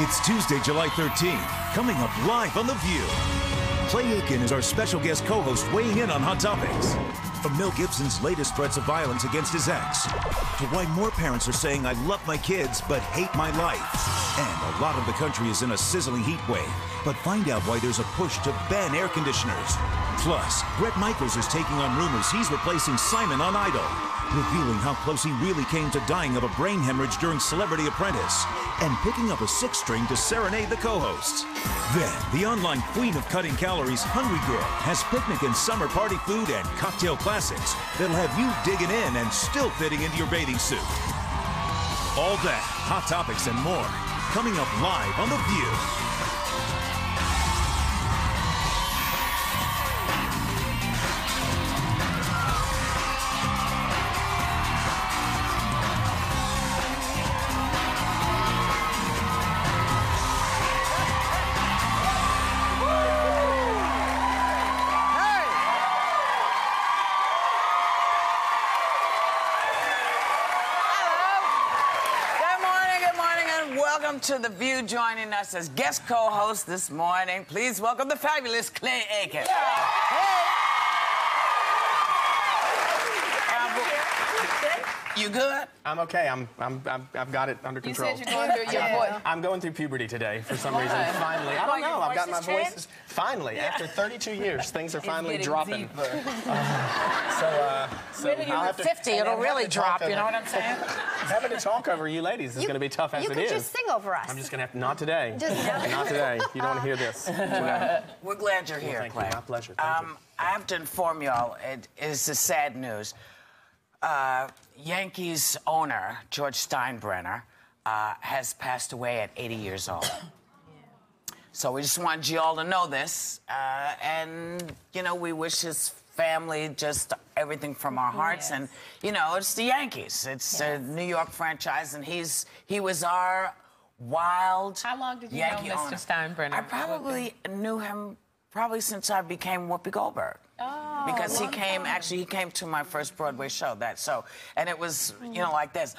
It's Tuesday, July 13th. Coming up live on The View. Clay Aiken is our special guest co host weighing in on Hot Topics. From Mel Gibson's latest threats of violence against his ex, to why more parents are saying, I love my kids but hate my life. And a lot of the country is in a sizzling heat wave. But find out why there's a push to ban air conditioners. Plus, Bret Michaels is taking on rumors he's replacing Simon on Idol, revealing how close he really came to dying of a brain hemorrhage during Celebrity Apprentice, and picking up a six string to serenade the co hosts. Then, the online queen of cutting calories, Hungry Girl, has picnic and summer party food and cocktail classics that'll have you digging in and still fitting into your bathing suit. All that, hot topics, and more coming up live on The View. To The View joining us as guest co-host this morning. Please welcome the fabulous Clay Aiken. Yeah. Hey. You good? I'm okay. I'm, I'm, i have got it under control. You said you're going through your voice. I'm going through puberty today for some reason. Finally, I don't know. I've got my voice. Finally, yeah. after 32 years, things are finally dropping. Uh, so, uh, so when you're 50, it'll really drop. You know what I'm saying? Having to talk over you ladies is going to be tough as it is. You can just sing over us. I'm just going to have to. Not today. Just not today. You don't want to hear this. We're glad you're here, well, thank Clay. You. My pleasure. Thank um, I have to inform y'all. It is the sad news uh, Yankees owner George Steinbrenner uh, has passed away at 80 years old. So we just wanted you all to know this, uh, and you know we wish his family just everything from our hearts. Yes. And you know it's the Yankees, it's yes. a New York franchise, and he's he was our wild. How long did you Yankee know Mr. Owner. Steinbrenner? I probably knew him probably since I became Whoopi Goldberg. Oh, because he came time. actually he came to my first Broadway show that so and it was you know like this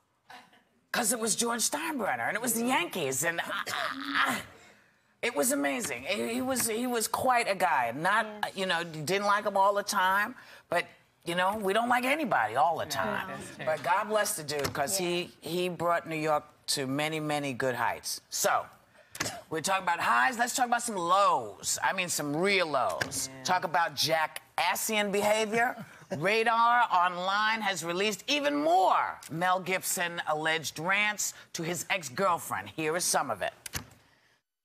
because it was George Steinbrenner and it was the mm. Yankees and it was amazing he was he was quite a guy not you know didn't like him all the time but you know we don't like anybody all the time no, but God bless the dude because yeah. he he brought New York to many many good heights so we're talking about highs. Let's talk about some lows. I mean, some real lows. Yeah. Talk about jackassian behavior. Radar Online has released even more Mel Gibson alleged rants to his ex girlfriend. Here is some of it.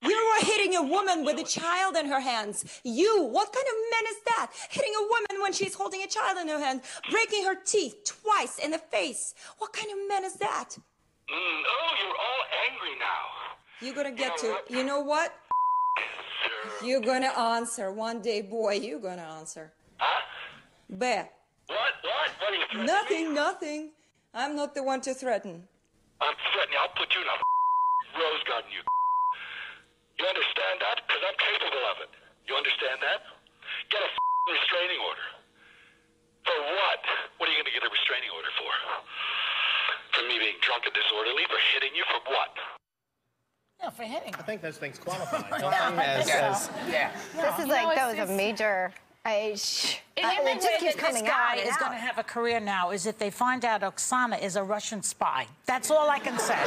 You are hitting a woman with a child in her hands. You, what kind of man is that? Hitting a woman when she's holding a child in her hand, breaking her teeth twice in the face. What kind of man is that? Mm, oh, you're all angry now. You're gonna get to, you know what? You're gonna answer one day, boy. You're gonna answer. Huh? Bear. What? What? What are you Nothing. Me? Nothing. I'm not the one to threaten. I'm threatening. I'll put you in a rose garden. You. You understand that? Because I'm capable of it. You understand that? Get a restraining order. For what? What are you going to get a restraining order for? For me being drunk and disorderly? For hitting you? For what? Yeah, for hitting. I think those things qualify. yeah. as, as, yeah. This is like no, that was a major. I, sh- uh, it just keeps coming this guy is going to have a career now is if they find out Oksana is a Russian spy. That's all I can say.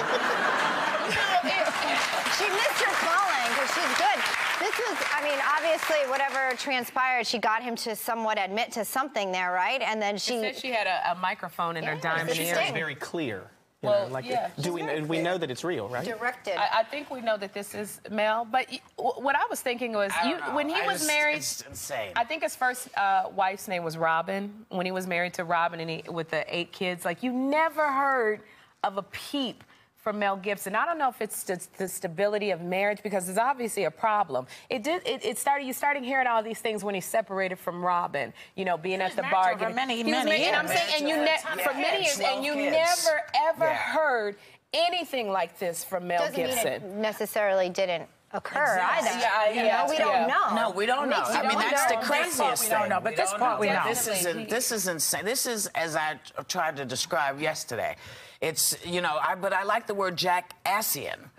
she missed her calling because she's good. This was, I mean, obviously, whatever transpired, she got him to somewhat admit to something there, right? And then she. She said she had a, a microphone in yeah, her diamond ear. She very clear. You well, know, like, yeah, do we we know that it's real, right? Directed. I, I, think we know that this is Mel. But what I was thinking was, you, when he I was just, married, it's insane. I think his first uh, wife's name was Robin. When he was married to Robin and he with the eight kids, like you never heard of a peep from Mel Gibson. I don't know if it's the, the, stability of marriage because there's obviously a problem. It did. It, it, started. You started hearing all these things when he separated from Robin. You know, being at the bar. For many, many years. And I'm saying, and you ne- for many years, and you kids. never ever yeah. heard anything like this from Mel Doesn't Gibson. Mean it necessarily didn't occur exactly. either. Yeah, you yeah, know, we don't know. No, we don't know. I mean, that's the craziest thing. We don't know, but this part we know. This is this is insane. This is as I tried to describe yesterday. It's you know, I, but I like the word Jack Asian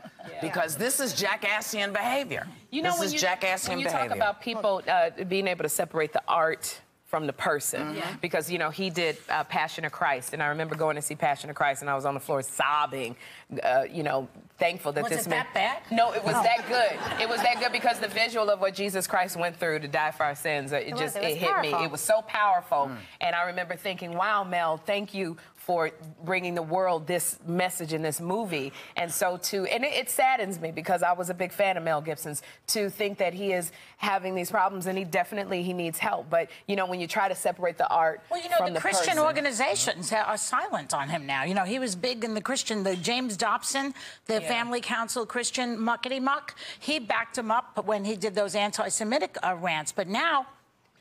because this is jackassian behavior. You know, this when is you, jackassian when you behavior. talk about people uh, being able to separate the art from the person, Mm-hmm. because you know he did uh, Passion of Christ, and I remember going to see Passion of Christ, and I was on the floor sobbing, uh, you know, thankful that Was this it man. that bad? No, it was Oh. that good. It was that good because the visual of what Jesus Christ went through to die for our sins, uh, it, just it was it hit me. It was so powerful, Mm. and I remember thinking, "Wow, Mel, thank you." For bringing the world this message in this movie. And so, to, and it, it saddens me because I was a big fan of Mel Gibson's to think that he is having these problems and he definitely he needs help. But, you know, when you try to separate the art Well, you know, the, the Christian person- organizations are silent on him now. You know, he was big in the Christian, the James Dobson, the Family Council Christian muckety muck. He backed him up when he did those anti-Semitic uh, rants. But now,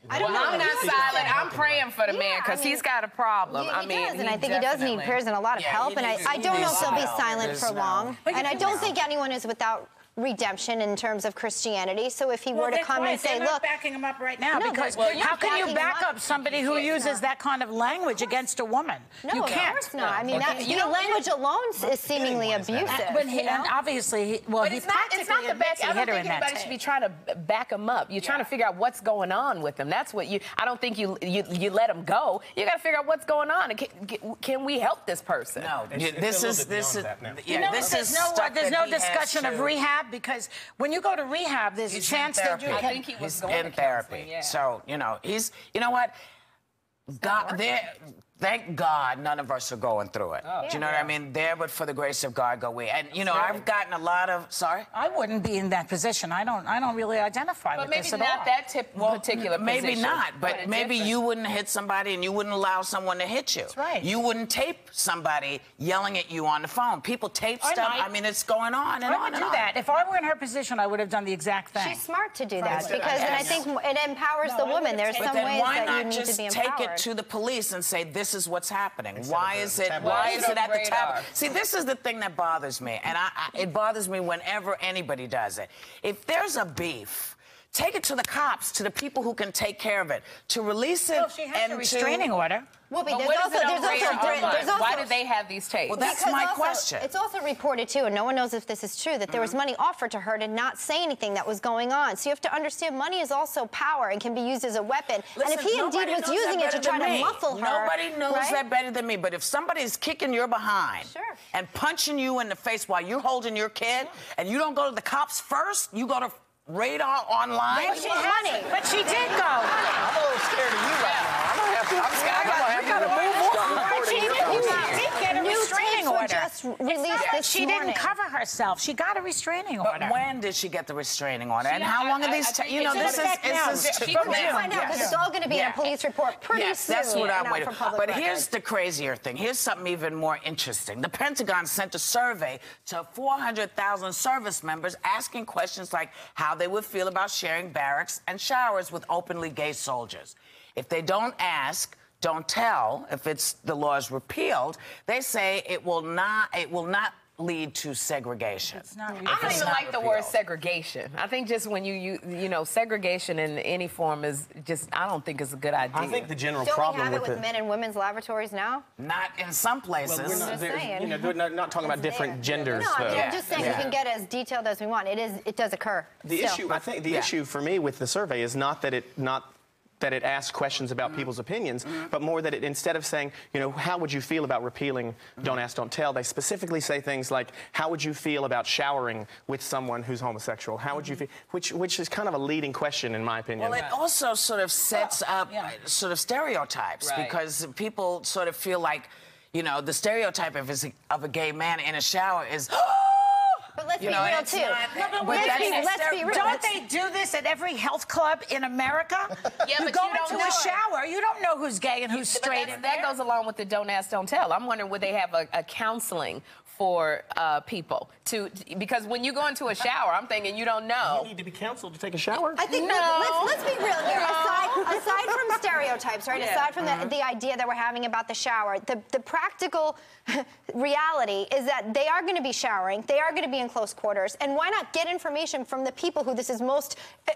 I don't Well, know. I'm not silent. I'm praying for the Yeah, man I because mean, he's got a problem. He, I mean, does, and I think he does need definitely- prayers and a lot of Yeah, help. he And I, needs- I don't know if they'll be silent for long. And I don't think anyone is without redemption in terms of Christianity. So if he were to come and say, they're not look, backing him up right now No, because they're- they're how can you back up. up somebody who You can't. uses that kind of language against a woman? no, you of can't. course not. I mean, that, You the know, language alone is seemingly was that? abusive. When he, you know? and obviously, he, well, But he it's not, it's not practically the back. admits he I don't think in that anybody should be trying to back him up. You're trying to figure out what's going on with him. That's what you. I don't think you you, you let him go. You got to figure out what's going on. And can, can we help this person? no, It's- it's a this is this is beyond that now. yeah, this is no, there's no discussion of to- rehab because when you go to rehab, there's He's a chance that you therapy. I can. think he was He's going in to therapy. yeah. So you know, he's you know what? God, there. Thank God, none of us are going through it. Oh. Do you know what I mean? There, but for the grace of God, go we. And you know, I've gotten a lot of. Sorry. I wouldn't be in that position. I don't. I don't really identify But with maybe this at all. Maybe not that tip, particular position. Maybe position, not, but a maybe different- you wouldn't hit somebody and you wouldn't allow someone to hit you. That's right. You wouldn't tape somebody yelling at you on the phone. People tape I stuff. might. I mean, it's going on and I on would and do on. that. If I were in her position, I would have done the exact thing. She's smart to do that Frankly, because then I think it empowers No, the woman. would've There's some ways that you need to be empowered. take it to the police and say this is what's happening? Instead Why is it? tabloids. Why is it at the Radar. tab? See, this is the thing that bothers me, and I, I, it bothers me whenever anybody does it. If there's a beef. Take it to the cops, to the people who can take care of it, to release it Well, she has and a to- restraining order. Whoopi, But there's also, there's also, radar there's also, Why do they have these tapes? Well, that's Because my also- question. It's also reported too, and no one knows if this is true, that there was mm-hmm. money offered to her to not say anything that was going on. So you have to understand, money is also power and can be used as a weapon. and if he indeed was using it to try than to muffle her, Nobody knows right? that better than me. But if somebody's kicking your behind Sure. and punching you in the face while you're holding your kid, and you don't go to the cops first, you go to radar online. But she has. But she did go. I'm a little scared of you right now. I'm gonna have to. I'm scared. I'm gonna have to move on. She did, she did get a New restraining tapes were order. Just released not this she morning. didn't cover herself. She got a restraining But order. when did she get the restraining order? and how long I- are these? I ta- you know, this is, this is She too- from We're June. gonna find out because Yes. it's all going to be in a police report pretty yes, soon. that's what I'm waiting for for. public But here's the crazier thing. Here's something even more interesting. The Pentagon sent a survey to 400,000 service members asking questions like how they would feel about sharing barracks and showers with openly gay soldiers. If they don't ask, don't tell, if it's the law is repealed, they say it will not it will not lead to segregation. It's not I don't It's even not like the word segregation. I think just when you, you you know segregation in any form is just I don't think it's a good idea. I think the general Don't we problem have it with with the men and women's laboratories now? Not in some places. Well, we're not, Just saying. you know, we're not, not talking about different there. genders, No, I mean, though. I'm just saying Yeah. we can get as detailed as we want. It is, it does occur. The still. issue, I think, the Yeah. issue for me with the survey is not that it not that it asks questions about Mm-hmm. people's opinions, but more that it instead of saying, you know, how would you feel about repealing Mm-hmm. "Don't Ask, Don't Tell," they specifically say things like, how would you feel about showering with someone who's homosexual? How would you feel? Which which is kind of a leading question in my opinion. Well, it also sort of sets up yeah. sort of stereotypes Right. because people sort of feel like, you know, the stereotype of, of a gay man in a shower is. But let's You be know, real too. not- No, but let's, be, let's be real. Don't they do this at every health club in America? Yeah, you but go you don't into know a it. shower, you don't know who's gay and who's But straight that's- that goes along with the don't ask, don't tell. I'm wondering would they have a, a counseling for uh, people to because when you go into a shower, I'm thinking you don't know. you need to be counseled to take a shower. I think No. let's, let's be real here. No. Aside, aside from stereotypes, right? Yeah. Aside from the, the idea that we're having about the shower, the, the practical reality is that they are going to be showering, they are going to be in close quarters, and why not get information from the people who this is most uh,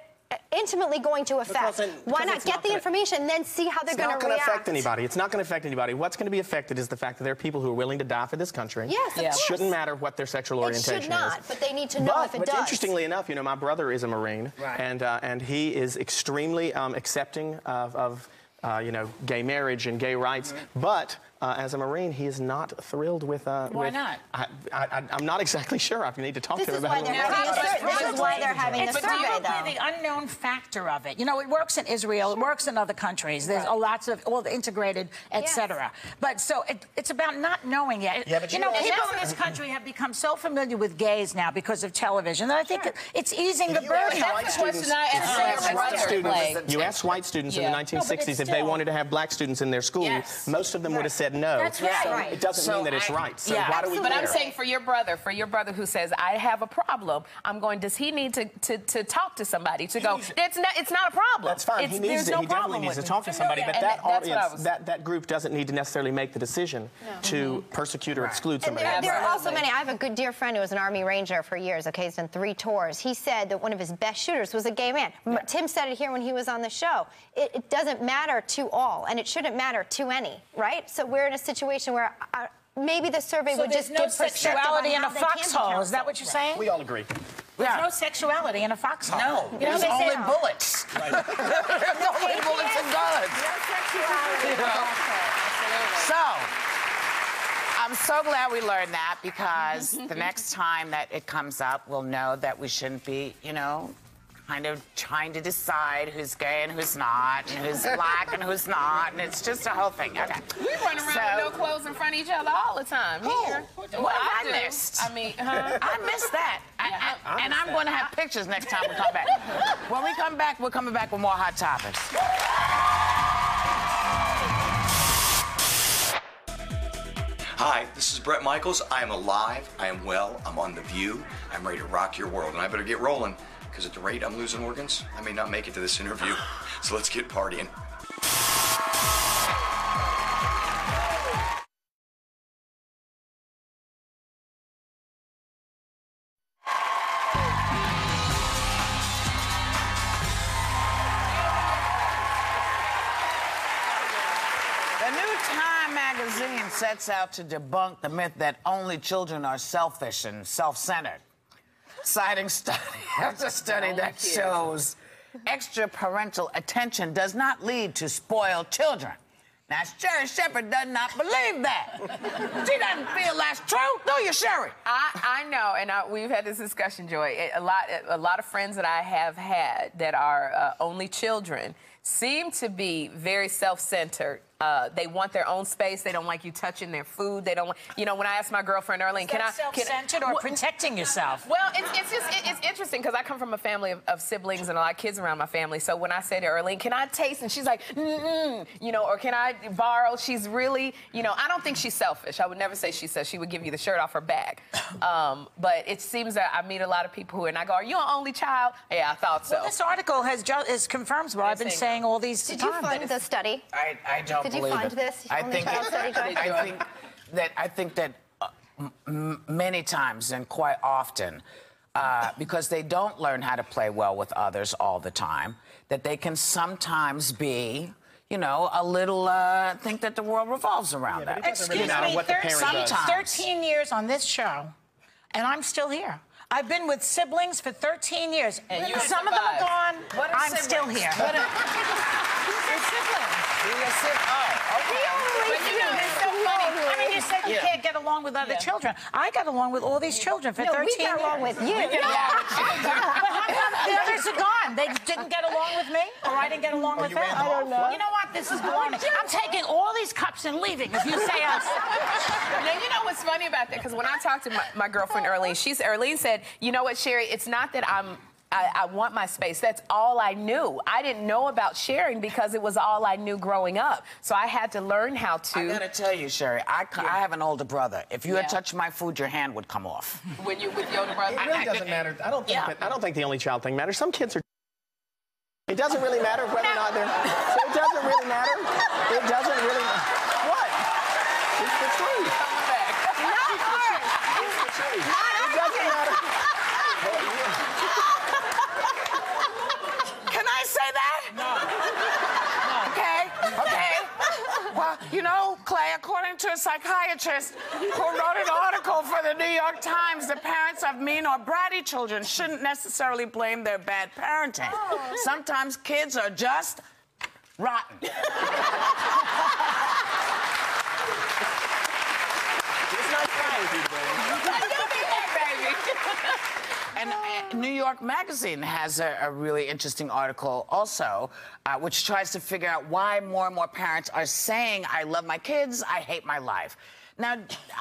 intimately going to affect. then- Why not get not the gonna- information and then see how they're going to react? It's going not to going to affect anybody. It's not going to affect anybody. What's going to be affected is the fact that there are people who are willing to die for this country. Yes, of It shouldn't matter what their sexual orientation is. It orientation should not, is. but they need to know but, if it but does. interestingly enough, you know, my brother is a Marine, Right. and uh, and he is extremely um, accepting of, of uh, you know, gay marriage and gay rights. Mm-hmm. But uh, as a Marine, he is not thrilled with. Uh, Why with- not? I, I, I'm not exactly sure. I need to talk This to him is about why it. a they're having bit. a survey. This is why they're having the It's survey, probably though. the unknown factor of it. You know, it works in Israel, it works in other countries. There's a lots of all the integrated, etc. But so it, it's about not knowing yet. Yeah, but you you know, know, people in this country have become so familiar with gays now because of television that I think it's easing the burden. white students- I you asked white students- Like- You asked white students Yeah. in the 1960s if they wanted to have black students in their school. Most of them would have said no. That's right. So Right. it doesn't So mean that it's I- right. So yeah, why do we But I'm saying for your brother, for your brother who says I have a problem, I'm going. Does he need to to, to talk to somebody to go? It's not. It's not a problem. That's fine. It's, he needs there's to. no he definitely problem needs to talk to it. somebody. But And that that's audience, was- that, that group doesn't need to necessarily make the decision to mm-hmm. persecute or exclude And somebody. there, there are also many. I have a good dear friend who was an Army Ranger for years. Okay, he's done three tours. He said that one of his best shooters was a gay man. Tim said it here when he was on the show. It, it doesn't matter to all, and it shouldn't matter to any, right? So we're in a situation where uh, maybe the survey So would just no give perspective sexuality in a they can be foxhole. Is that what you're saying? we all agree. There's Yeah. no sexuality in a foxhole. No, You know there's they say- only bullets. there's only bullets and guns. No sexuality. You know? So, I'm so glad we learned that because the next time that it comes up, we'll know that we shouldn't be, you know, kind of trying to decide who's gay and who's not, and who's black and who's not, and it's just a whole thing. Okay. We run around So- with no clothes in front of each other all the time oh, here. What Well, have I missed? I mean, huh? I missed that. I, I- and I'm going to have pictures next time we come back. when we come back, we're coming back with more hot topics. Hi, this is Bret Michaels. I am alive. I am well. I'm on The View. I'm ready to rock your world. And I better get rolling because at the rate I'm losing organs, I may not make it to this interview. So let's get partying. The new Time magazine sets out to debunk the myth that only children are selfish and self-centered, citing study after study that shows extra parental attention does not lead to spoiled children. Now, Sherri Shepherd does not believe that. she doesn't feel that's true, do you, Sherri? I, I know, and I, we've had this discussion, Joy. A lot, a lot of friends that I have had that are uh, only children seem to be very self-centered. Uh, they want their own space. They don't like you touching their food. They don't want, you know, when I asked my girlfriend Earlene, can I, can I- self-centered or Well, protecting yourself? well, it's, it's just it- it's interesting because I come from a family of, of siblings and a lot of kids around my family. So when I say to Earlene, "Can I taste?" and she's like, "Mm-mm," you know, or "Can I borrow?" She's really, you know, I don't think she's selfish. I would never say she says she would give you the shirt off her back. Um, but it seems that I meet a lot of people who, and I go, "Are you an only child?" Yeah, I thought so. Well, this article has ju- is confirms what I've been saying- saying all these Did you times. fund the study? I, I don't Did you believe fund it. this? I think child it- I think that I think that uh, m- m- many times and quite often, uh, because they don't learn how to play well with others all the time, that they can sometimes be. You know, a little uh, think that the world revolves around but it them. really Excuse me, what thir- parent. Sometimes. 13 years on this show, and I'm still here. I've been with siblings for 13 years. And you Some of them are gone. What are I'm still here. What are- Be a sib- okay. But Oh, you know, it's so funny. I mean, you said you Yeah. can't get along with other children. I got along with all these children for No, 13 we got years. along with you. But how come the others are gone? They didn't get along with me, or I didn't get along oh, with you them. ran them I don't know. You know what? This is baloney. I'm taking all these cups and leaving if you say us. Now, you know what's funny about that? Because when I talked to my, my girlfriend Earlene, she's Earlene said, "You know what, Sherri? It's not that I'm." I, I want my space. That's all I knew. I didn't know about sharing because it was all I knew growing up. So I had to learn how to. I gotta tell you, Sherri, i have an older brother. If you Yeah. had touched my food, your hand would come off. when you with your older brother. It really doesn't matter. I don't think Yeah. that, I don't think the only child thing matters. Some kids are. It doesn't really matter whether or not they're. So it doesn't really matter. It doesn't really. What? It's the truth. It's the truth. It doesn't matter. A psychiatrist who wrote an article for the New York Times. The parents of mean or bratty children shouldn't necessarily blame their bad parenting. Oh. Sometimes kids are just rotten. It's nice flying with you today. And uh, New York Magazine has a, a really interesting article also, uh, which tries to figure out why more and more parents are saying, I love my kids, I hate my life. Now,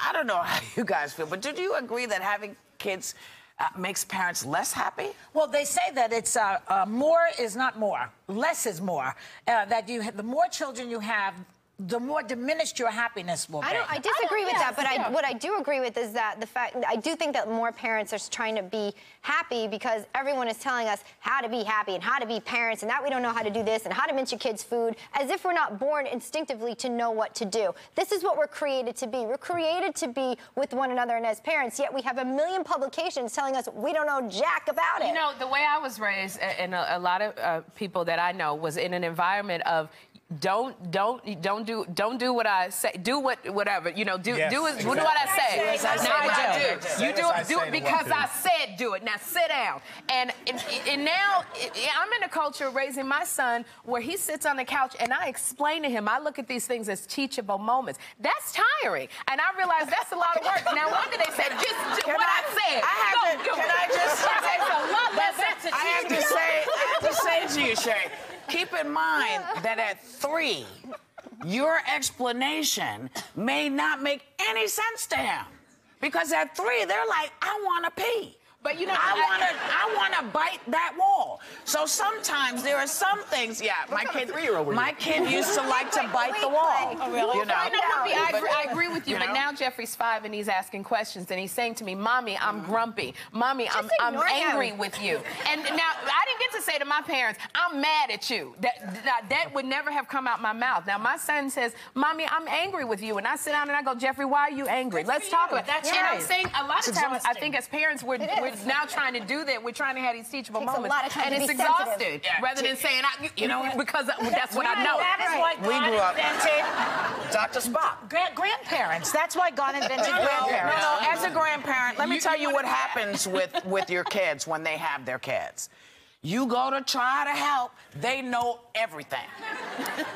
I don't know how you guys feel, but do you agree that having kids uh, makes parents less happy? Well, they say that it's uh, uh, more is not more, less is more. Uh, that you the more children you have, the more diminished your happiness will be. I, don't, I disagree with that, but I, what I do agree with is that the fact I do think that more parents are trying to be happy because everyone is telling us how to be happy and how to be parents and that we don't know how to do this and how to mince your kids' food, as if we're not born instinctively to know what to do. This is what we're created to be. We're created to be with one another and as parents, yet we have a million publications telling us we don't know jack about it. You know, the way I was raised, and a, a lot of uh, people that I know, was in an environment of don't don't don't do don't do what I say. Do what whatever you know. Do Yes, do, exactly. do what I say. Yes, I not say what what I I do. do. You do it do it because I said do it. Now sit down. And and, and now I'm in a culture raising my son where he sits on the couch and I explain to him. I look at these things as teachable moments. That's tiring, and I realize that's a lot of work. Now one day they said just do Can what I, I- said. I have Go to- do can it. I just- It takes a lot less I have to say, I have to say to you, Shay, keep in mind that at three, your explanation may not make any sense to him. Because at three, they're like, I want to pee. But you know, I I- want to, I want to bite that wall. So sometimes there are some things. Yeah, my kind of kid, three-year-old you? my kid used to like to bite the wall. Oh, really? You know, I, know, no, I, agree, I agree with you, you but now Jeffrey's five and he's asking questions and he's saying to me, "Mommy, I'm mm-hmm. grumpy. Mommy, I'm, I'm ignore him. angry with you." And now I didn't get to say to my parents, "I'm mad at you." That, that that would never have come out my mouth. Now my son says, "Mommy, I'm angry with you," and I sit down and I go, "Jeffrey, why are you angry? Good Let's talk you. about." That's and I'm saying a lot of times I think as parents we're, It now trying to do that. We're trying to have these teachable Takes a moments, lot of time and to it's be exhausted Yeah. rather than saying, I, "You, You know know, what? because that's what I know." That is why We God grew up- invented Dr. Spock. gra- grandparents. That's why God invented No, grandparents. no, as a grandparent, let me You- tell you you what happens with, with your kids when they have their kids. You go to try to help, they know everything.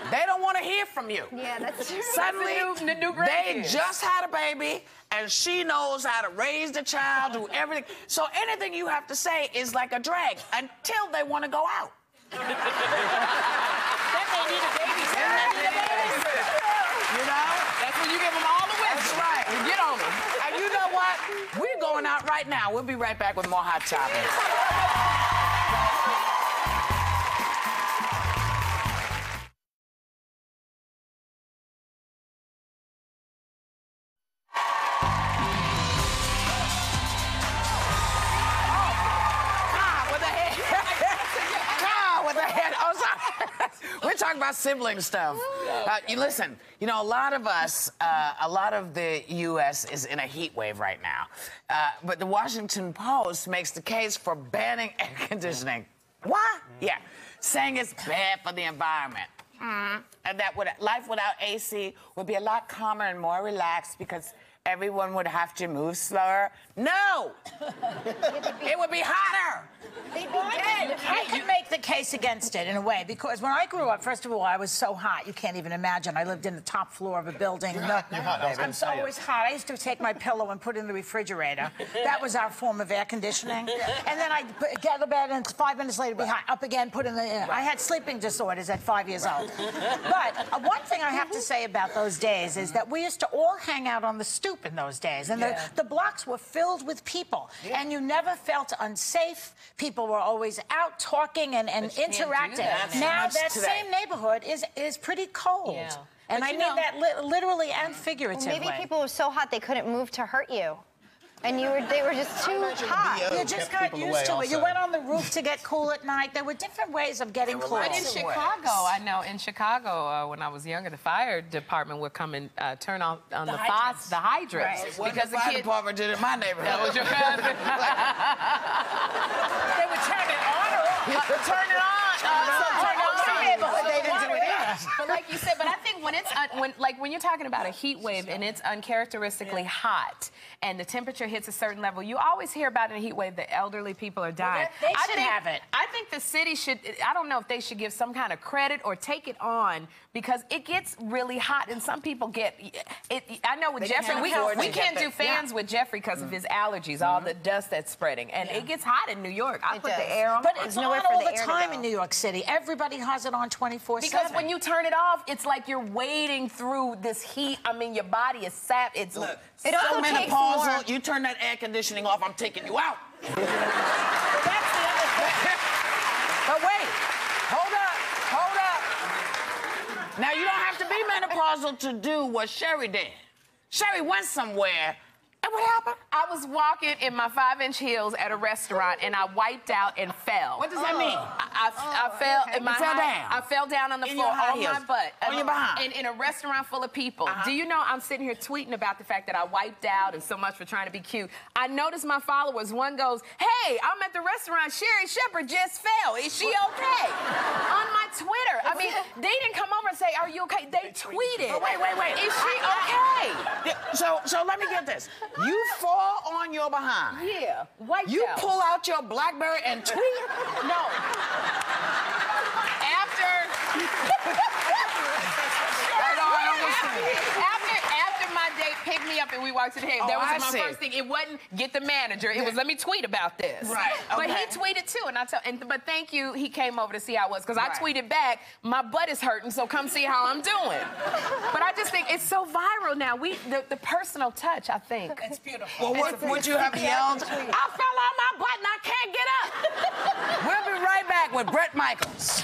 they don't want to hear from you. Yeah, that's true. Suddenly, That's the new- the new they grandkids. just had a baby, and she knows how to raise the child, do everything. So anything you have to say is like a drag until they want to go out. Then they need a babysitter. They need a babysitter. You know? That's when you give them all the wisdom. That's right. You get on them. And you know what? We're going out right now. We'll be right back with more hot topics. Ah, We're about sibling stuff. Uh, you listen. You know, a lot of us, uh, a lot of the U.S. is in a heat wave right now. Uh, but the Washington Post makes the case for banning air conditioning. What? Yeah, saying it's bad for the environment. Mm. And that would, life without AC would be a lot calmer and more relaxed because everyone would have to move slower. No! it would be hotter. They'd be dead. I can make the case against it in a way because when I grew up, first of all, I was so hot you can't even imagine. I lived in the top floor of a building. You're hot, you're hot. I'm so say it. always hot. I used to take my pillow and put it in the refrigerator. That was our form of air conditioning. And then I'd put- get to bed and five minutes later be hot. Up again, put in the. I had sleeping disorders at five years old. But uh, one thing I have to say about those days is that we used to all hang out on the stoop in those days, and Yeah. the, the blocks were filled with people, and you never felt unsafe. People were always out talking and, and But you can't do interacting. that now. Now that today. same neighborhood is is pretty cold. Yeah. And But I mean know- that li- literally and figuratively. Maybe people were so hot they couldn't move to hurt you. And you were they were just too hot. You just got used away to it. You went on the roof to get cool at night. There were different ways of getting cool. lots But in of Chicago, I know in Chicago, uh, when I was younger, the fire department would come and uh, turn off on the, The faucets, hydrants. the hydrants, Because because the the fire kids. department did it in my neighborhood. That was your cousin. They would turn it on or off. turn it on. Uh, so turn it on. Some neighborhood they didn't do it either. But like you said, but I think when it's un, when like when you're talking about a heat wave and it's uncharacteristically hot and the temperature hits a certain level, you always hear about in a heat wave that elderly people are dying. they- they I should think- have it. I think the city should. I don't know if they should give some kind of credit or take it on because it gets really hot and some people get it. I know with They Jeffrey, can't we, afford we can't do fans yeah. with Jeffrey because of mm-hmm. his allergies, all the mm-hmm. dust that's spreading, and it gets hot in New York. I It put does. the air on. But it's nowhere on all the the time in New York City. Everybody has it on 24 Because when you turn it off, it's like you're wading through this heat. I mean, your body is sap. It's Look, It so also takes menopausal, more- you turn that air conditioning off, I'm taking you out. That's the other thing. But wait, hold up, hold up. Now you don't have to be to do what Sherri did. Sherri went somewhere, and what happened? I was walking in my five-inch heels at a restaurant, and I wiped out and fell. What does that mean? I, I, I oh, fell in my You fell high- down? I fell down on the In floor your high on my butt. On your behind? In, in a restaurant full of people. Uh-huh. Do you know I'm sitting here tweeting about the fact that I wiped out and so much for trying to be cute. I noticed my followers. One goes, "Hey, I'm at the restaurant. Sherri Shepherd just fell. Is she okay?" on my Twitter. I mean, they didn't come over and say, "Are you okay?" They tweeted. But wait, wait, wait. Is she okay? So, so let me get this. You fall on your behind. Yeah, wiped You out. pull out your BlackBerry and tweet. No. After. I don't- I don't. After, date picked me up and we walked to the table, Oh, that was I my see. first thing. It wasn't get the manager. It was let me tweet about this. Right, But he tweeted too, and I tell. And but thank you. He came over to see how I was because I tweeted back. My butt is hurting, so come see how I'm doing. but I just think it's so viral now. We the, the personal touch. I think. It's beautiful. Well, what would you have yelled? I fell on my butt and I can't get up. we'll be right back with Bret Michaels.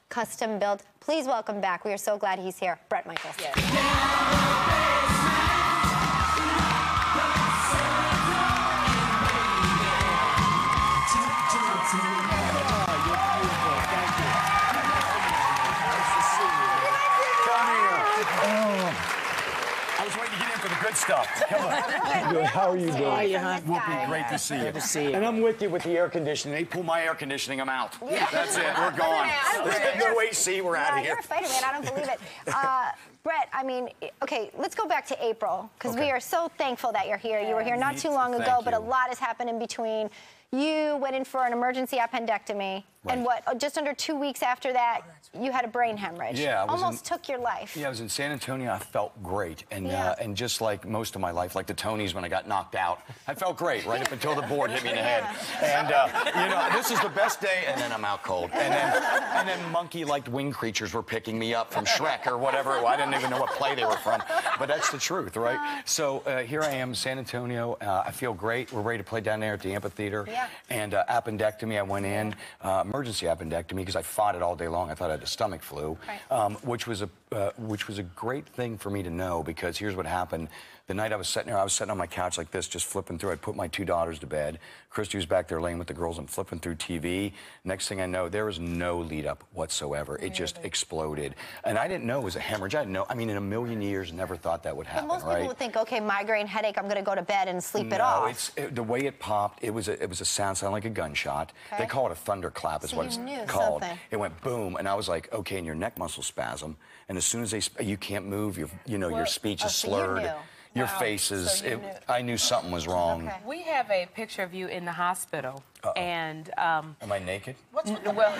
Custom Built. Please welcome back. We are so glad he's here, Bret Michaels. I stuff. Come on. Good. How are you doing? Hi, hon. Whoopi, great to see you. Good to see you. And I'm with you with the air conditioning. They pull my air conditioning, I'm out. That's it. We're gone. There's no AC. We're out Yeah, of here. You're a fighter, man. I don't believe it. Uh, Bret, I mean, okay, let's go back to April because we are so thankful that you're here. You were here not too long Thank ago, but a lot has happened in between. You went in for an emergency appendectomy, and what? uh, Just under two weeks after that, you had a brain hemorrhage. Yeah, I was in- almost took your life. Yeah, I was in San Antonio. I felt great, and Yeah. uh, and just like most of my life, like the Tonys when I got knocked out, I felt great right up until the board hit me in the head. And uh, you know, this is the best day, and then I'm out cold. And then and then monkey-like wing creatures were picking me up from Shrek or whatever. I didn't even know what play they were from, but that's the truth, right? So uh, here I am, San Antonio. Uh, I feel great. We're ready to play down there at the amphitheater. Yeah. And uh, appendectomy, I went in, uh, emergency appendectomy because I fought it all day long. I thought I had a stomach flu, Right. um, which was a uh, which was a great thing for me to know because here's what happened. The night I was sitting there, I was sitting on my couch like this, just flipping through. I'd put my two daughters to bed. Kristi was back there laying with the girls and flipping through TV. Next thing I know, there was no lead up whatsoever. It just exploded. And I didn't know it was a hemorrhage. I didn't know. I mean, in a million years, never thought that would But happen, most right? people would think, okay, migraine, headache, I'm going to go to bed and sleep it no, off. it's it, the way it popped. It was a, it was a sound sound like a gunshot. Okay. They call it a thunderclap, is So what you it's knew called. something. It went boom, and I was like, okay, and your neck muscle spasm, and as soon as they, sp- you can't move. Your you know your Well, speech oh, is so you slurred. knew. Your Wow. face is. So you it- knew. I knew something was wrong. Okay. We have a picture of you in the hospital. And um, Am I naked? What's with well,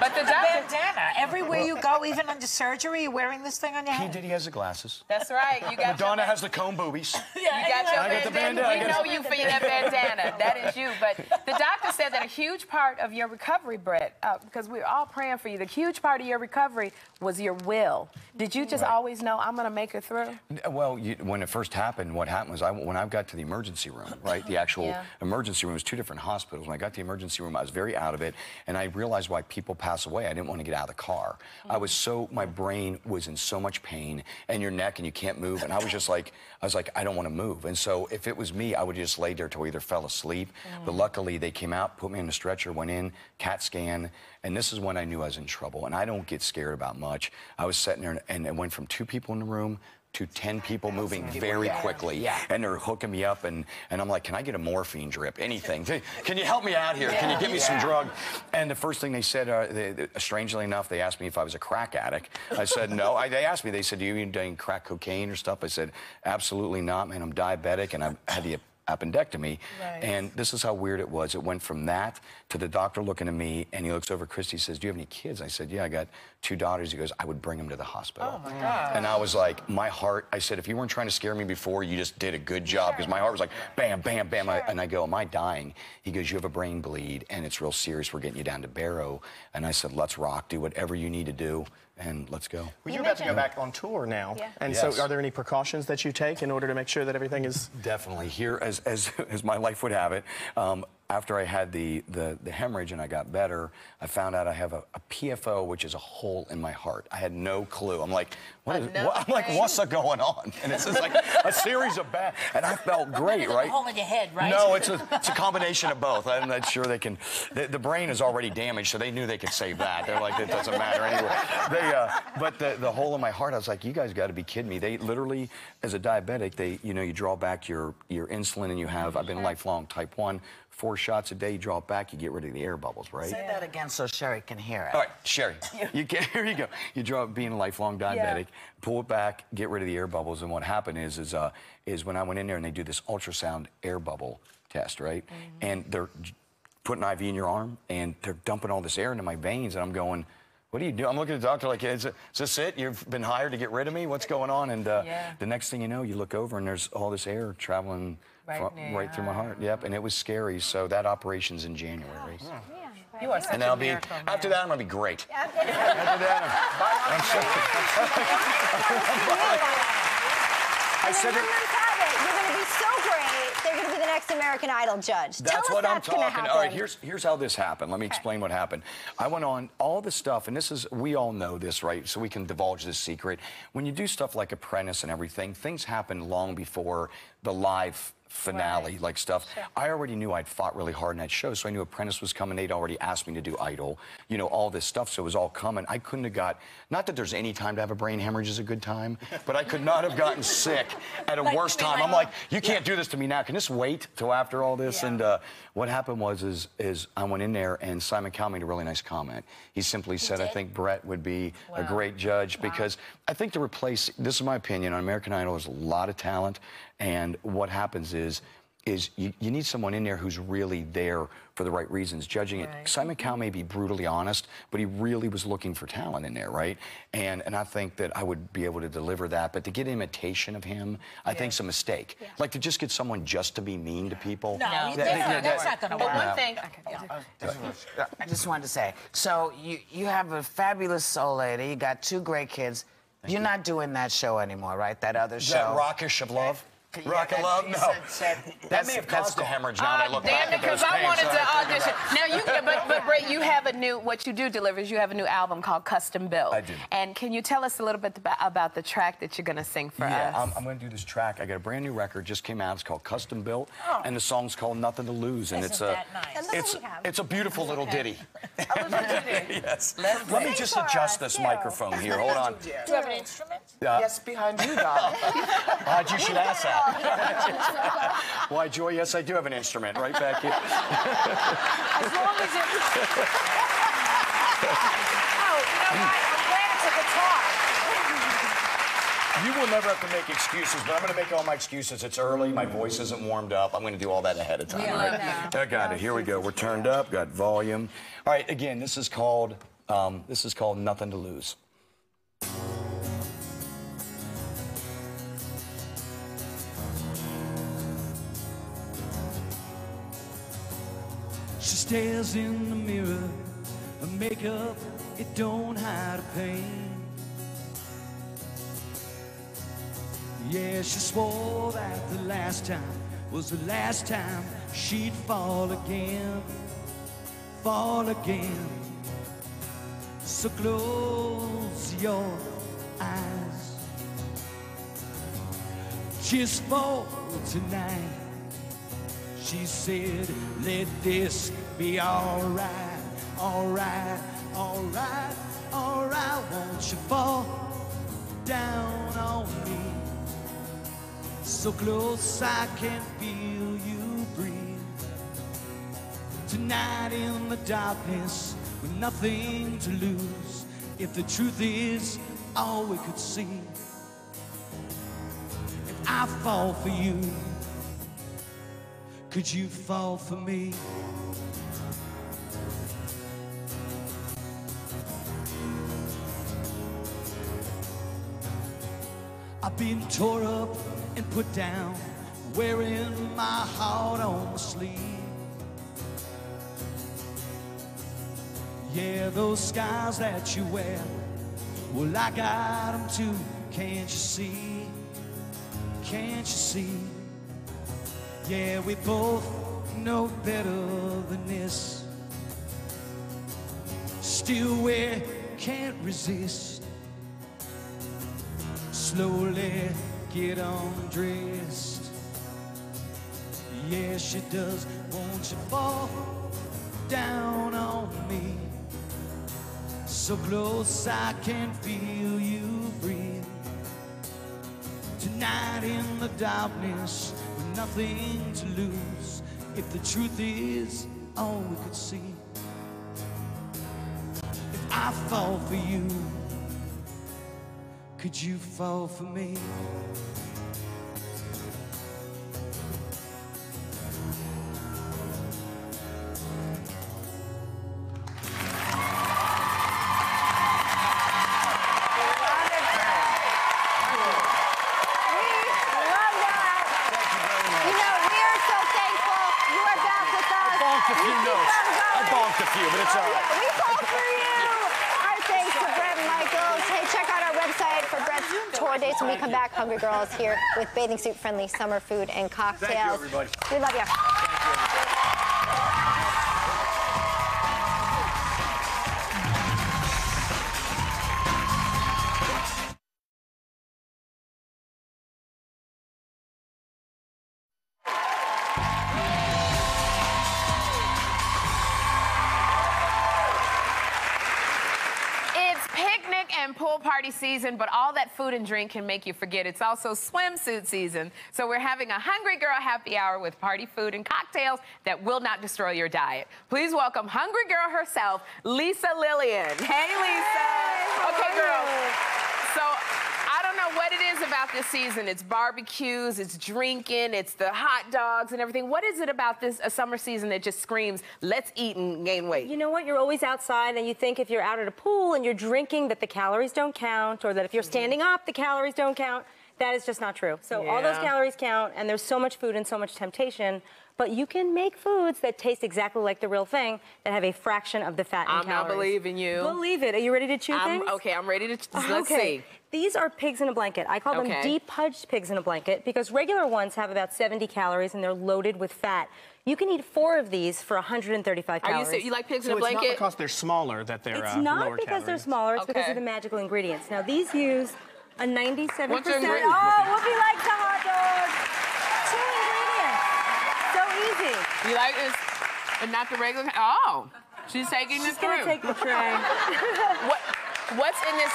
but the the doctor. bandana? Everywhere you go, even under surgery, you're wearing this thing on your head. He did. He has the glasses. That's right. You got Madonna your, has the comb boobies. yeah, you got your I got the bandana. bandana, I We know it. you for that bandana. That is you. But the doctor said that a huge part of your recovery, Bret, uh, because we're all praying for you. The huge part of your recovery was your will. Did you just always know I'm going to make it through? Well, you, when it first happened, what happened was I, when I got to the emergency room, right? The actual Yeah. emergency room was two different hospitals. When I got to the emergency room, I was very out of it, and I realized why people pass away. I didn't want to get out of the car. I was so my brain was in so much pain, and your neck, and you can't move, and I was just like, I was like, I don't want to move. And so if it was me, I would just lay there till I either fell asleep. But luckily, they came out, put me in the stretcher, went in, CAT scan, and this is when I knew I was in trouble. And I don't get scared about much. I was sitting there, and it went from two people in the room to 10 people moving very quickly. Yeah. And they're hooking me up, and, and I'm like, can I get a morphine drip? Anything. Can you help me out here? Can you give me some drug? And the first thing they said, uh, they, they- strangely enough, they asked me if I was a crack addict. I said, no. I, they asked me, they said, do you even do crack cocaine or stuff? I said, absolutely not, man. I'm diabetic, and I've had the appendectomy. And this is how weird it was. It went from that to the doctor looking at me, and he looks over Kristi, says, do you have any kids? I said, yeah, I got two daughters. He goes, I would bring them to the hospital. Oh, my God. And I was like, my heart, I said, if you weren't trying to scare me before, you just did a good job. Because my heart was like, bam, bam, bam. I, and I go, am I dying? He goes, you have a brain bleed, and it's real serious. We're getting you down to Barrow. And I said, let's rock. Do whatever you need to do, and let's go. Well, you're about to go back on tour now. Yeah. And Yes. so, are there any precautions that you take in order to make sure that everything is. Definitely. Here, as, as, as my life would have it, um, after I had the, the, the hemorrhage and I got better, I found out I have a, a PFO, which is a hole in my heart. I had no clue. I'm like, what is, what, I'm like, what's going on? And it's just like a series of bad, and I felt great, A right? hole in your head, right? No, it's a, it's a combination of both. I'm not sure they can. The, the brain is already damaged, so they knew they could save that. They're like, it doesn't matter anyway. They, uh, but the, the hole in my heart, I was like, you guys got to be kidding me. They literally, as a diabetic, they, you know, you draw back your, your insulin, and you have. I've been lifelong type one. Four shots a day, you draw it back, you get rid of the air bubbles, right? Say that again so Sherri can hear it. All right, Sherri, you get, here you go. You draw being a lifelong diabetic, pull it back, get rid of the air bubbles, and what happened is, is, uh, is when I went in there and they do this ultrasound air bubble test, right? And they're putting IV in your arm and they're dumping all this air into my veins, and I'm going. What do you do? I'm looking at the doctor like, is, it, is this it? You've been hired to get rid of me? What's going on? And uh, Yeah. the next thing you know, you look over and there's all this air traveling Right fro- near right through my heart. Yep, and it was scary. So that operation's in January. You are such And a I'll be miracle, after man. that. I'm gonna be great. After After that, I'm- I said it. You're going to be so great. They're going to be the next American Idol judge. Tell That's us what I'm that's gonna talking. All right, here's here's how this happened. Let me explain what happened. I went on all the stuff, and this is we all know this, right? So we can divulge this secret. When you do stuff like Apprentice and everything, things happen long before the live finale, like stuff. I already knew I'd fought really hard in that show, so I knew Apprentice was coming. They'd already asked me to do Idol, you know, all this stuff, so it was all coming. I couldn't have got, not that there's any time to have a brain hemorrhage is a good time, but I could not have gotten sick at a Like, worse time. like- I'm like, you can't do this to me now. Can this wait till after all this? Yeah. And uh, what happened was, is, is I went in there and Simon Cowell made a really nice comment. He simply said, I think Bret would be a great judge because I think to replace, this is my opinion, on American Idol, there's a lot of talent. And what happens is, is you, you need someone in there who's really there for the right reasons. Judging it, Simon mm-hmm. Cowell may be brutally honest, but he really was looking for talent in there, right? And and I think that I would be able to deliver that. But to get imitation of him, I think's a mistake. Like to just get someone just to be mean to people. No, that- that's, that- that's that- not going to But work. one thing, I just wanted to say, so you you have a fabulous soul lady. You got two great kids. You're not doing that show anymore, right? That other show. that rockish of love? Yeah, Rock and that- love? No. said- said- That that's- may have caused a hemorrhage now that I look Uh, damn back it, at those because I wanted to audition. Now you, but but Bret, you have a new. What you do delivers. You have a new album called Custom Built. I do. And can you tell us a little bit about, about the track that you're gonna sing for Yeah, us? I'm, I'm going to do this track. I got a brand new record just came out. It's called Custom Built, oh. and the song's called Nothing to Lose, and it's Isn't a that nice? And look it's what we have. it's a beautiful little ditty. yes. Let's Let me just adjust us, this too. microphone here. Hold on. Do you have an instrument? yes, behind you, darling. Why'd you should ask that? Why, Joy? Yes, I do have an instrument right back here. As long as it. oh, you know what? I'm glad it's a guitar. You will never have to make excuses, but I'm going to make all my excuses. It's early. My voice isn't warmed up. I'm going to do all that ahead of time. We right? I got it. Here we go. We're turned up. Got volume. All right. Again, this is called um, this is called nothing to lose. She stares in the mirror. Her makeup, it don't hide her pain. Yeah, she swore that the last time was the last time she'd fall again. Fall again. So close your eyes. Just for tonight. She said, let this be alright, alright, alright, alright. Won't you fall down on me? So close I can feel you breathe. Tonight in the darkness, with nothing to lose. If the truth is all we could see, if I fall for you. Could you fall for me? I've been tore up and put down, wearing my heart on my sleeve. Yeah, those scars that you wear, well, I got them too. Can't you see? Can't you see? Yeah, we both know better than this. Still, we can't resist. Slowly get undressed. Yeah, she does. Won't you fall down on me? So close I can feel you breathe. Tonight in the darkness, with nothing to lose. If the truth is all we could see. If I fall for you, could you fall for me? Bret's days when we come back. Hungry Girls here with bathing suit friendly summer food and cocktails. everybody. We love you. Party season, but all that food and drink can make you forget. It's also swimsuit season. So we're having a Hungry Girl happy hour with party food and cocktails that will not destroy your diet. Please welcome Hungry Girl herself, Lisa Lillien. Hey, Lisa. okay, girl. So I don't know what it is about this season. It's barbecues, it's drinking, it's the hot dogs and everything. What is it about this a summer season that just screams, let's eat and gain weight? You know what? You're always outside, and you think if you're out at a pool and you're drinking that the calories don't count, or that if you're standing up, the calories don't count. That is just not true. So all those calories count, and there's so much food and so much temptation. But you can make foods that taste exactly like the real thing that have a fraction of the fat and I'm not believing you. Believe it. Are you ready to chew I'm, things? okay, I'm ready to. Let's okay. see. These are pigs in a blanket. I call Okay. them deep pudged pigs in a blanket because regular ones have about 70 calories and they're loaded with fat. You can eat four of these for 135 Are you calories. you like pigs in So a it's not because they're smaller that they're It's uh, not lower because they're smaller, it's because of the magical ingredients. Now, these use a 97%. What's your oh, ingredient? Whoopi likes a hot dog. Two ingredients. So easy. You like this? But not the regular. Oh, she's taking She's this gonna take the train. what? What's in this?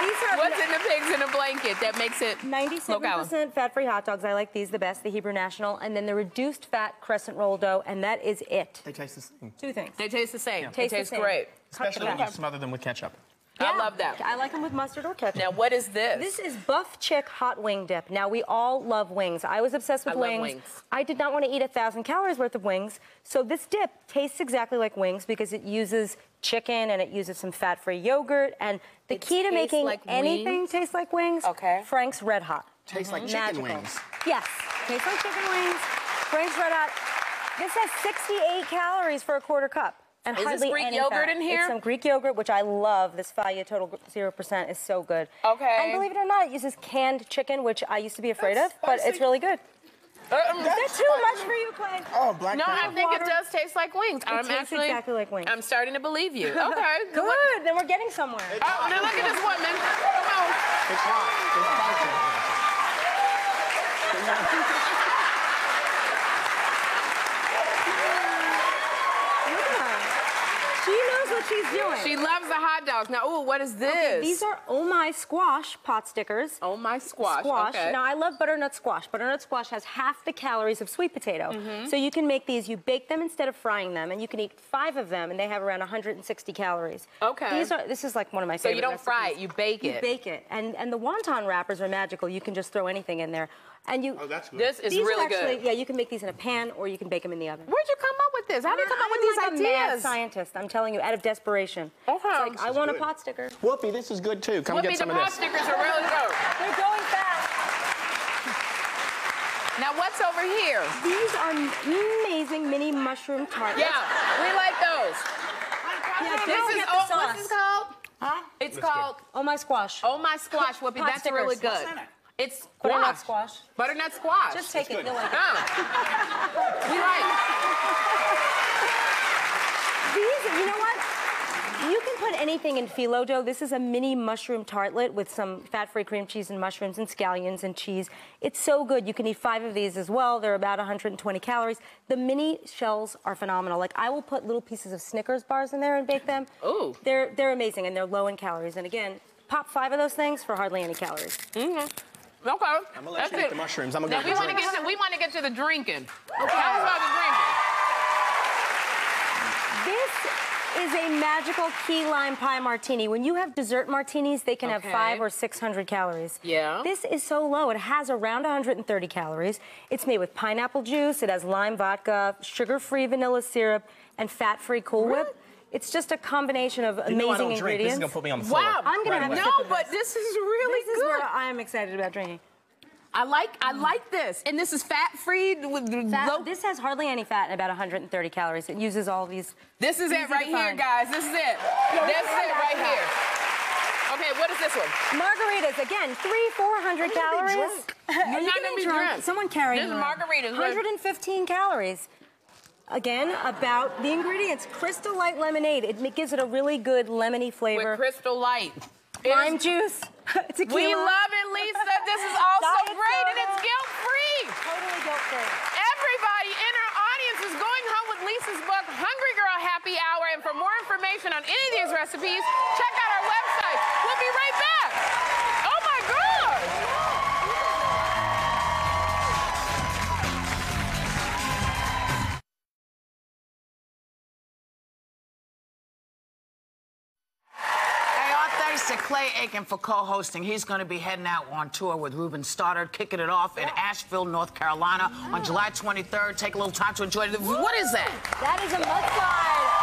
These are What's in the pigs in a blanket that makes it low calorie? 97% fat-free hot dogs. I like these the best, the Hebrew National, and then the reduced fat crescent roll dough, and that is it. They taste the same. Two things. They taste the same. Taste they the taste same. great. Especially when Okay. you smother them with ketchup. I love that. I like them with mustard or ketchup. Now, what is this? This is Buff Chick Hot Wing Dip. Now, we all love wings. I was obsessed with I love wings. wings. I did not want to eat a thousand calories worth of wings. So this dip tastes exactly like wings because it uses chicken and it uses some fat-free yogurt. And the It key to making like anything wings? taste like wings, Okay. Frank's Red Hot. Tastes like Mhm. chicken Magical. wings. Yes, tastes like chicken wings. Frank's Red Hot. This has 68 calories for a quarter cup. And Is this hardly Greek any yogurt fat. in here? It's some Greek yogurt, which I love. This Fage Total 0% is so good. Okay. And believe it or not, it uses canned chicken, which I used to be afraid of, but it's really good. Um, Is that too much for you, Clay? Oh, black no, I pepper. think it does taste like wings. I'm tastes actually exactly like wings. I'm starting to believe you. Okay, Good. Then we're getting somewhere. Oh, now look at this woman. Come on. It's hot. It's spicy. Look at her. She knows what she's doing. She loves the hot dogs. Now, ooh, what is this? Okay, these are Oh My Squash pot stickers. Oh my squash. Squash. Okay. Now I love butternut squash. Butternut squash has half the calories of sweet potato. Mm-hmm. So you can make these. You bake them instead of frying them, and you can eat five of them, and they have around 160 calories. Okay. These are. This is like one of my favorite so you don't fry it, you bake it. You bake it, and and the wonton wrappers are magical. You can just throw anything in there, and you. Oh, that's good. This is these really are actually, good. Yeah, you can make these in a pan, or you can bake them in the oven. Where'd you come up with this? How did you come up with I'm these like a mad scientist. I'm telling you, out of desperation. Oh, okay. It's like, I want good. a pot sticker. Whoopi, this is good too. Come Whoopi, get some of pot stickers are really good. They're going fast. Now, what's over here? These are amazing mini mushroom tartlets. Yeah, we like those. Yeah, This don't is get the oh, sauce. what's this called? Huh? It's called Oh my squash. Oh My Squash, Whoopi. Pot That's really stickers. good. It's squash. Butternut squash. Butternut squash. Just take it. You'll like it. Yeah. we like. These, you know what? You can put anything in phyllo dough. This is a mini mushroom tartlet with some fat-free cream cheese and mushrooms and scallions and cheese. It's so good. You can eat five of these as well. They're about 120 calories. The mini shells are phenomenal. Like I will put little pieces of Snickers bars in there and bake them. Oh. They're they're amazing and they're low in calories. And again, pop five of those things for hardly any calories. Mm-hmm. Okay. I'm gonna let That's you eat it. the mushrooms. I'm gonna Now go we get want to get to we want to get to the drinking. Okay. Tell us about the drinking. This is a magical key lime pie martini. When you have dessert martinis, they can Okay. have five or 600 calories. Yeah. This is so low. It has around 130 calories. It's made with pineapple juice. It has lime vodka, sugar-free vanilla syrup, and fat-free Cool Whip. It's just a combination of You amazing know I don't drink. This is gonna put me on the floor. Wow. I'm gonna Right have a away. sip No, but this. this is really This is good. what I am excited about drinking. I like I like this, and this is fat free with Fat- low. this has hardly any fat and about 130 calories. It uses all these. This is it right here, guys. This is it. Yeah, this is it right here. Okay, what is this one? Margaritas, again, three, 400 calories. You're You not gonna be be drunk. drunk. Someone carrying This is margaritas. 115 calories. Again, about the ingredients. Crystal Light lemonade. It gives it a really good lemony flavor. With Crystal Light. Lime It's- juice. Tequila. We love it, Lisa. This is also Diet great, and it's guilt free. Totally guilt-free. Everybody in our audience is going home with Lisa's book, Hungry Girl Happy Hour. And for more information on any of these recipes, check out our website. Clay Aiken for co-hosting. He's going to be heading out on tour with Ruben Studdard, kicking it off in Asheville, North Carolina on July 23rd. Take a little time to enjoy it. What is that? That is a mudslide